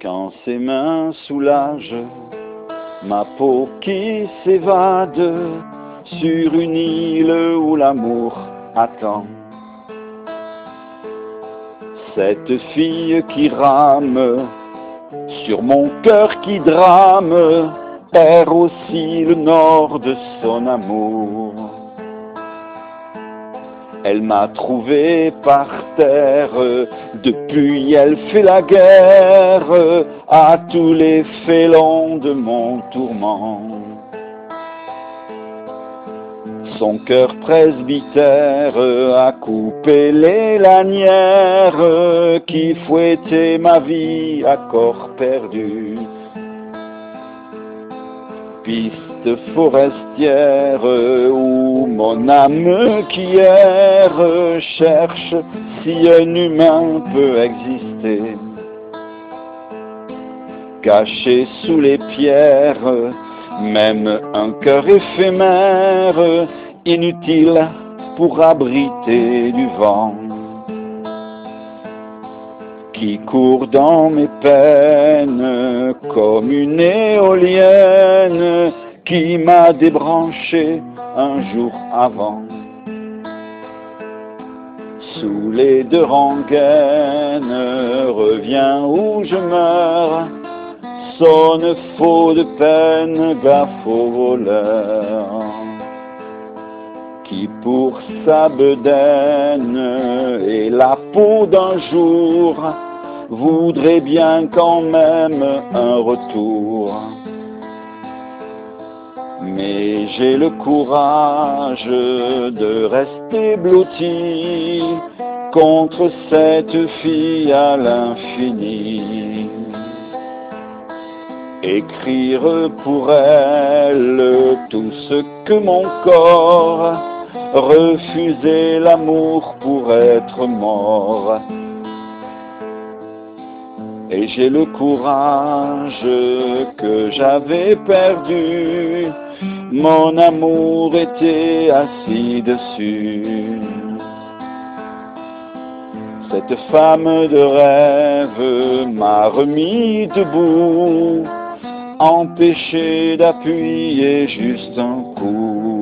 Quand ses mains soulagent ma peau qui s'évade sur une île où l'amour attend. Cette fille qui rame sur mon cœur qui drame perd aussi le nord de son amour. Elle m'a trouvé par terre, depuis elle fait la guerre à tous les félons de mon tourment. Son cœur presbytère a coupé les lanières qui fouettaient ma vie à corps perdu piste forestière où mon âme qui erre cherche si un humain peut exister. Caché sous les pierres, même un cœur éphémère, inutile pour abriter du vent qui court dans mes peines comme une éolienne qui m'a débranché un jour avant. Sous les deux rengaines revient où je meurs, sonne faux de peine, gaffe au voleur qui pour sa bedaine et la peau d'un jour voudrais bien quand même un retour. Mais j'ai le courage de rester blotti contre cette fille à l'infini. Écrire pour elle tout ce que mon corps refusait l'amour pour être mort et j'ai le courage que j'avais perdu. Mon amour était assis dessus. Cette femme de rêve m'a remis debout, empêché d'appuyer juste un coup.